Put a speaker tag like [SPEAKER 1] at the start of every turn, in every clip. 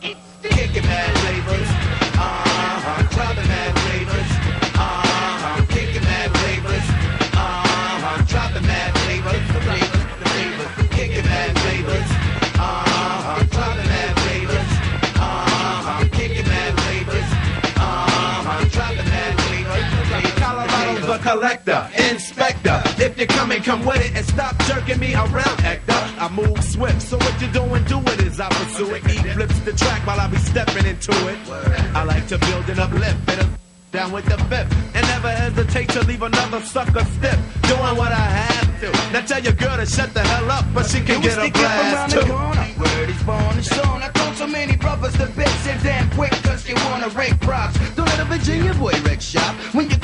[SPEAKER 1] Kicking mad
[SPEAKER 2] a collector, inspector. If you're coming, come with it and stop jerking me around, Hector. I move swift, so what you doing, do it as I pursue it. He flips the track while I be stepping into it. I like to build and uplift, and down with the fifth, and never hesitate to leave another sucker stiff. Doing what I have to. Now tell your girl to shut the hell up, but she can get a
[SPEAKER 1] stick up around
[SPEAKER 2] blast
[SPEAKER 1] the
[SPEAKER 2] too.
[SPEAKER 1] Word is born and shown. I told so many brothers to bitch and damn quick cause you wanna rake props. Don't let a Virginia boy wreck shop. When you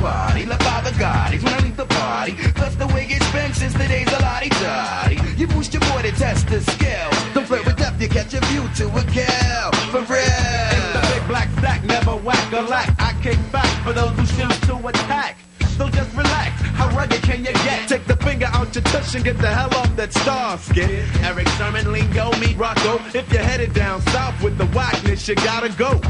[SPEAKER 1] by the Gotti when I leave the party. Plus the way it's been since the days of Lodi Dodi. You boost your boy to test the scales. Don't flirt with death, you catch a view to a kill. For real.
[SPEAKER 2] It's The big black stack never whack a lack. I kick back for those who choose to attack. So just relax. How rugged can you get? Take the finger out your tush and get the hell off that star skin. Erick Sermon, Lingo, meet Rocco. If you're headed down south with the whackness, you gotta go.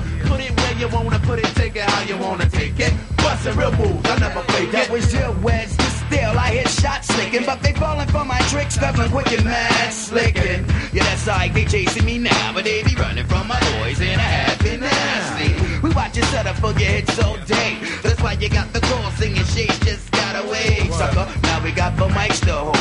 [SPEAKER 2] It. Bustin' real moves, I never fake
[SPEAKER 1] That was your to still. I hit shots slicking, but they falling for my tricks, stepping quick and mad slicking. Yeah, that's like they chasing me now, but they be running from my boys in a happy nasty. We watch you set up for your hits all day. That's why you got the call singing shades just got away, sucker. Now we got the mics to hold.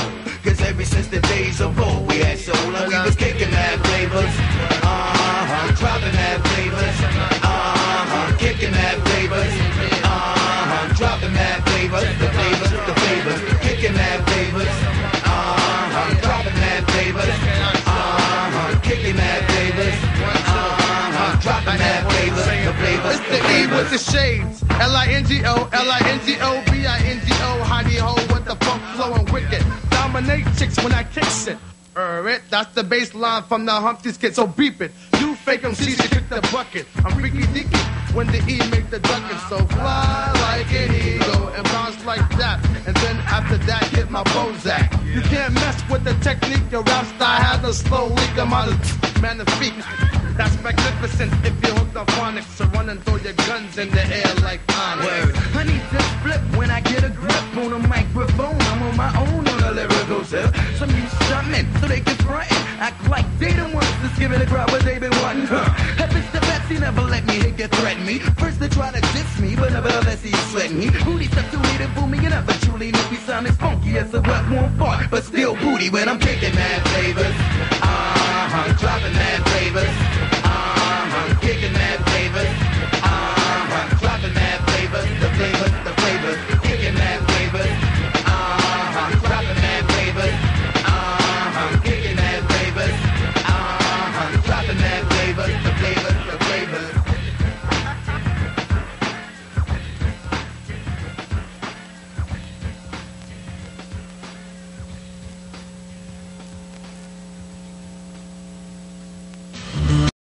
[SPEAKER 1] The
[SPEAKER 3] E with the
[SPEAKER 1] flavors.
[SPEAKER 3] Shadz. L-I-N-G-O, L-I-N-G-O, B-I-N-G-O, honey ho with the funk flowing wicked. Dominate chicks when I kick it. Er it, that's the bass line from the Humpty skit, so beep it. You fake MCs, you kick the bucket. I'm freaky deaky when the E make the ducking. So fly like an eagle and bounce like that. And then after that, hit my Bozak. You can't mess with the technique, your rap style has a slow leak. I'm out of magnifique. That's magnificent if you hooked on phonics. So run and throw your guns in the air like Onyx.
[SPEAKER 1] Word. I need to flip when I get a grip on a microphone. I'm on my own on a lyrical tip. Some use something so they can front it. Act like they the ones that's giving the crowd what they been wanting. Huh. Heavens to Betsy never let me hit get threaten me. First they try to diss me, but nevertheless he's sweating me. Booty stuff too late to fool me and never truly know we sound as funky as a wet warm fart. But still booty when I'm kicking mad flavors.